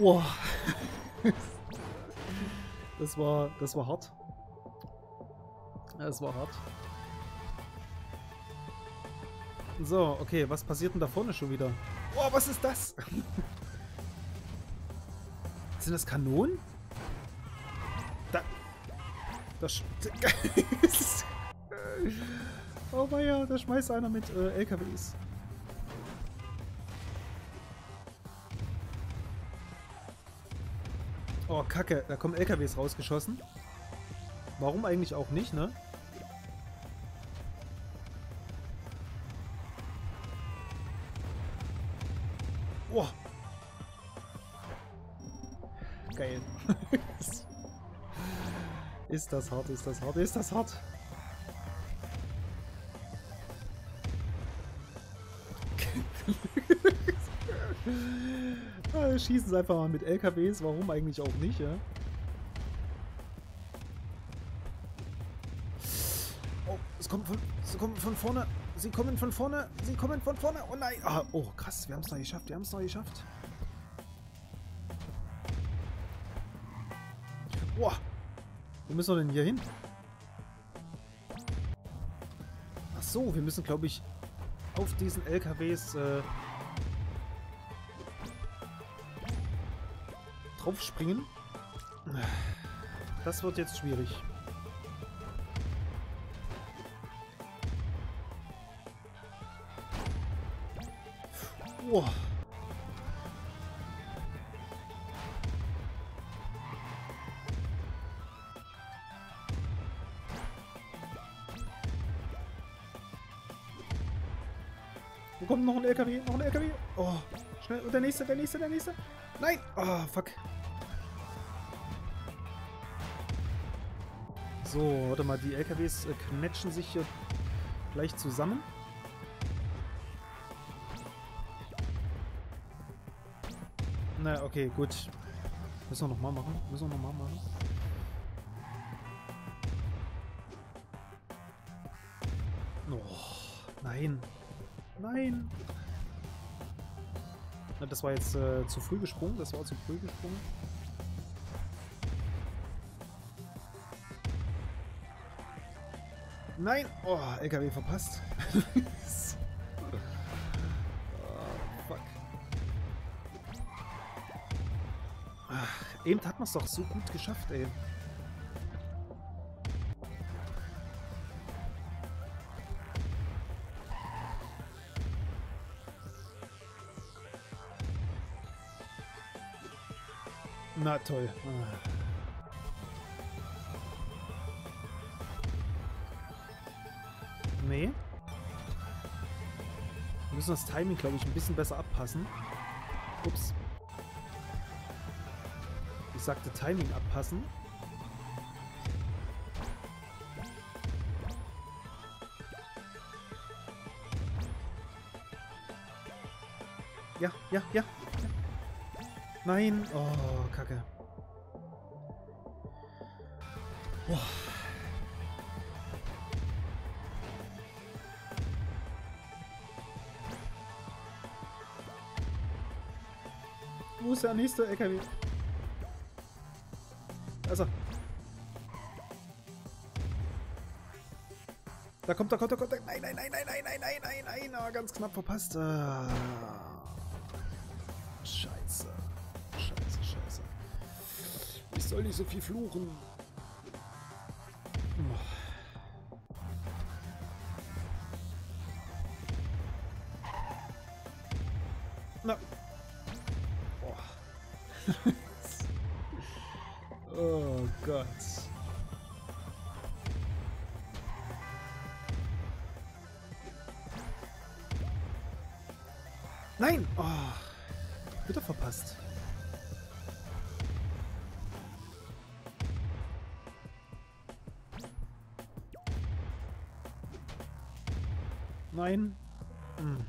Oh. Das war, das war hart. Das war hart. So, okay, was passiert denn da vorne schon wieder? Oh, was ist das? Sind das Kanonen? Da. Das. oh ja, da schmeißt einer mit äh, LKWs. Oh, Kacke, da kommen LKWs rausgeschossen. Warum eigentlich auch nicht, ne? Oh. Geil. ist das hart, ist das hart, ist das hart. Schießen sie einfach mal mit LKWs, warum eigentlich auch nicht, ja? Oh, es kommt von, es kommt von vorne. Sie kommen von vorne. Sie kommen von vorne. Oh nein. Ah, oh, krass. Wir haben es noch geschafft. Wir haben es noch geschafft. Boah. Wo müssen wir denn hier hin? Ach so, wir müssen, glaube ich, auf diesen LKWs äh, draufspringen. Das wird jetzt schwierig. Oh. Wo kommt noch ein LKW? Noch ein LKW? Oh, schnell. Und der nächste, der nächste, der nächste. Nein! Oh, fuck. So, warte mal, die LKWs äh, knetschen sich hier gleich zusammen. Na, okay, gut. Müssen wir nochmal machen. Müssen wir nochmal machen. Oh, nein. Nein. Das war jetzt äh, zu früh gesprungen. Das war zu früh gesprungen. Nein! Oh, LKW verpasst. oh, fuck. Ach, eben hat man es doch so gut geschafft, ey. Na toll. Ah. Nee. Wir müssen das Timing, glaube ich, ein bisschen besser abpassen. Ups. Ich sagte Timing abpassen. Ja, ja, ja. Nein. Oh, Kacke. Boah. Ist der nächste LKW? Also. Da kommt, da kommt, da kommt. Nein, nein, nein, nein, nein, nein, nein, nein, nein. Aber ganz knapp verpasst. Ah. Scheiße. Scheiße, scheiße. Ich soll nicht so viel fluchen. Na, Nein! Oh, wieder verpasst. Nein. Hm.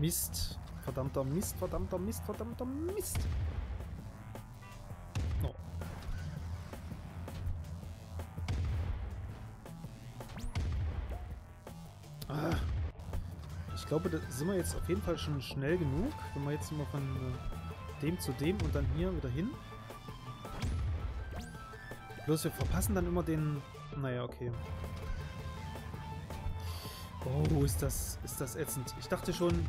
Mist. Verdammter Mist, verdammter Mist, verdammter Mist. Glaube, da sind wir jetzt auf jeden Fall schon schnell genug. Wenn wir jetzt mal von äh, dem zu dem und dann hier wieder hin. Bloß wir verpassen dann immer den... Naja, okay. Oh, ist das, ist das ätzend. Ich dachte schon...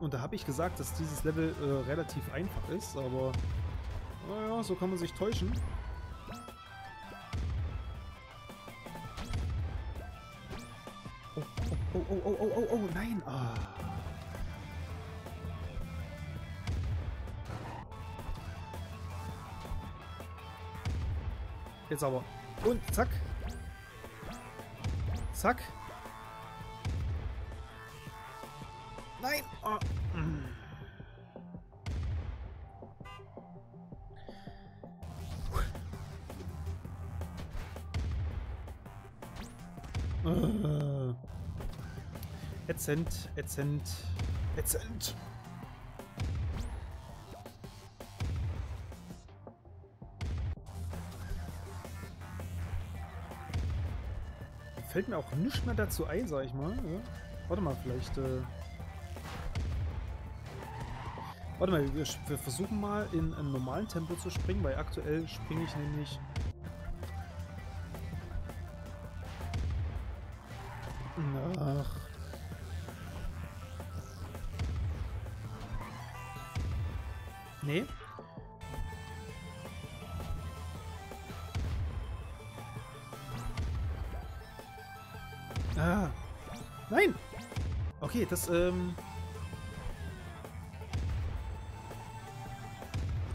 Und da habe ich gesagt, dass dieses Level äh, relativ einfach ist, aber... Naja, so kann man sich täuschen. Oh, oh, oh, oh, oh, oh, nein! Ah. Jetzt aber. Und zack. Zack. Nein! Oh. Ätzend, ätzend, ätzend. Fällt mir auch nichts mehr dazu ein, sag ich mal. Ja. Warte mal, vielleicht... Äh Warte mal, wir, wir, versuchen mal in einem normalen Tempo zu springen, weil aktuell springe ich nämlich... Ach... Nee. Ah. Nein! Okay, das, ähm...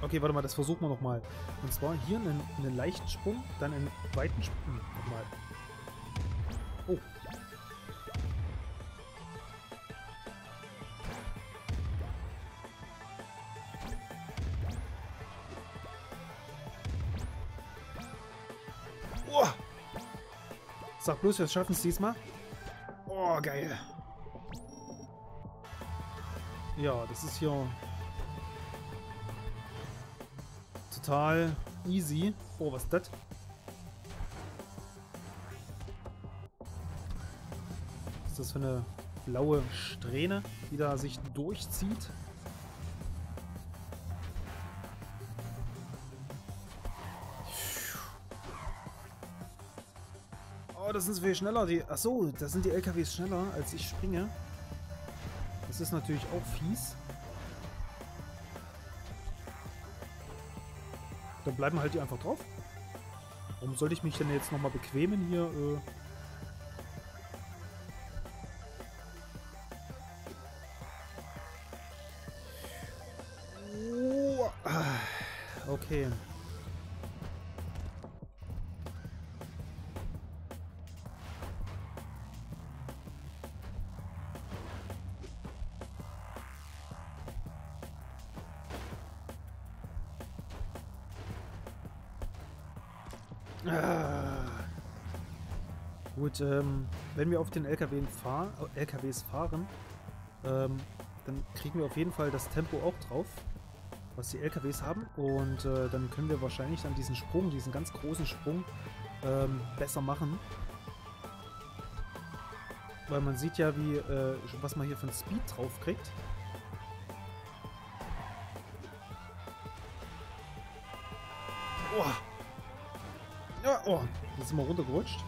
Okay, warte mal, das versuchen wir nochmal. Und zwar hier einen, einen leichten Sprung, dann einen weiten Sprung. Nochmal. Oh. Sag bloß, wir schaffen es diesmal. Oh, geil. Ja, das ist hier total easy. Oh, was ist das? Was ist das für eine blaue Strähne, die da sich durchzieht? Das sind viel schneller. Die, achso, da sind die LKWs schneller, als ich springe. Das ist natürlich auch fies. Dann bleiben halt die einfach drauf. Warum sollte ich mich denn jetzt nochmal bequemen hier? Äh Ah. Gut, ähm, wenn wir auf den LKW fahr LKWs fahren, ähm, dann kriegen wir auf jeden Fall das Tempo auch drauf, was die LKWs haben. Und äh, dann können wir wahrscheinlich dann diesen Sprung, diesen ganz großen Sprung, ähm, besser machen. Weil man sieht ja, wie, äh, was man hier einen Speed drauf kriegt. Jetzt sind wir runtergerutscht.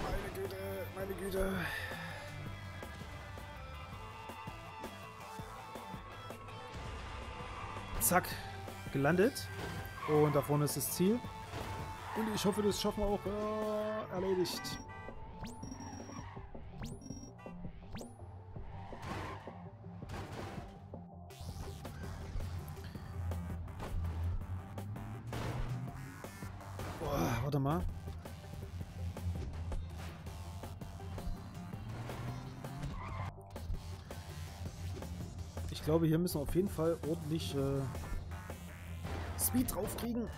Meine Güte, meine Güte. Zack, gelandet. Und da vorne ist das Ziel. Und ich hoffe, das schaffen wir auch äh, erledigt. Warte mal. Ich glaube, hier müssen wir auf jeden Fall ordentlich äh, Speed draufkriegen.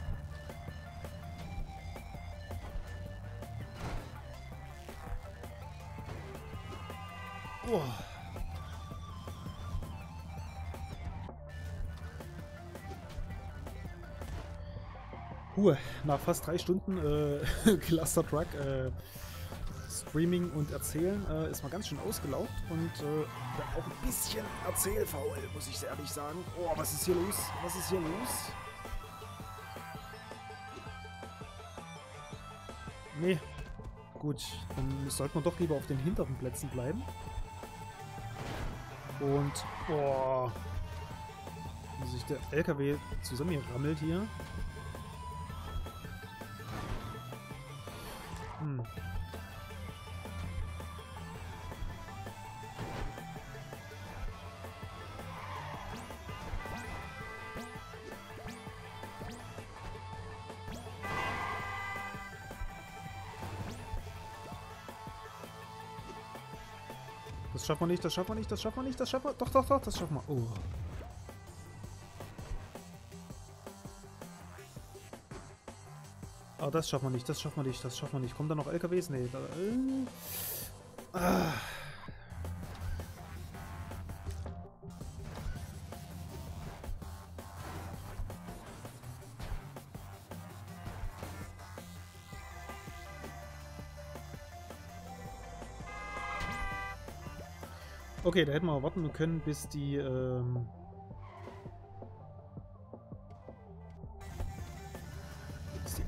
Oh. Uh, nach fast drei Stunden äh, Cluster Truck äh, Streaming und Erzählen äh, ist mal ganz schön ausgelaugt und äh, auch ein bisschen erzählfaul, muss ich ehrlich sagen. Oh, was ist hier los? Was ist hier los? Nee. Gut, dann sollten wir doch lieber auf den hinteren Plätzen bleiben. Und, boah, wie sich der LKW zusammenrammelt hier. Das schaffen wir nicht, das schaffen wir nicht, das schaffen wir nicht, das schaffen wir. Doch, doch, doch, das schaffen wir. Oh. Ah, das schaffen wir nicht, das schaffen wir nicht, das schaffen wir nicht. Kommen da noch LKWs? Nee. Da, äh, ah. Okay, da hätten wir warten können, bis die ähm,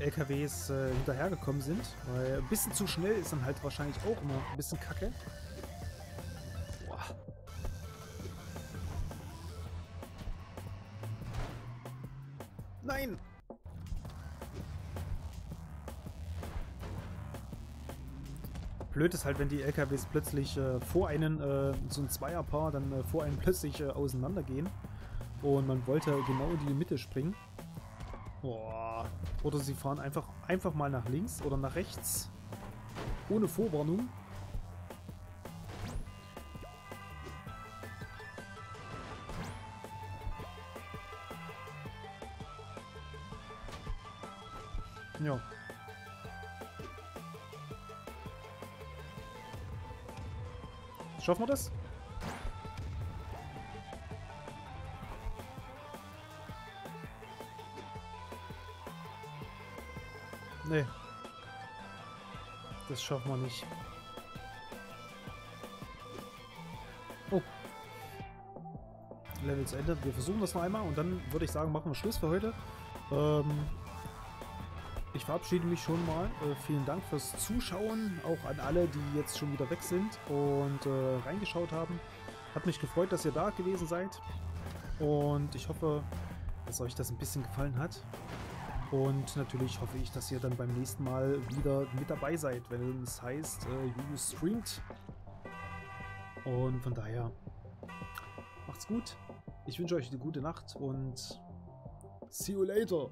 LKWs äh, hinterhergekommen sind. Weil ein bisschen zu schnell ist dann halt wahrscheinlich auch immer ein bisschen kacke. Boah. Nein! Blöd ist halt, wenn die LKWs plötzlich äh, vor einen, äh, so ein Zweierpaar, dann äh, vor einen plötzlich äh, auseinandergehen. Und man wollte genau in die Mitte springen. Boah. Oder sie fahren einfach, einfach mal nach links oder nach rechts. Ohne Vorwarnung. Ja. Schaffen wir das? Nee. Das schaffen wir nicht. Oh. Level zu Ende. Wir versuchen das noch einmal und dann würde ich sagen, machen wir Schluss für heute. Ähm, ich verabschiede mich schon mal. Äh, vielen Dank fürs Zuschauen. Auch an alle, die jetzt schon wieder weg sind und äh, reingeschaut haben. Hat mich gefreut, dass ihr da gewesen seid. Und ich hoffe, dass euch das ein bisschen gefallen hat. Und natürlich hoffe ich, dass ihr dann beim nächsten Mal wieder mit dabei seid, wenn es heißt, äh, Juju streamt. Und von daher, macht's gut. Ich wünsche euch eine gute Nacht und see you later.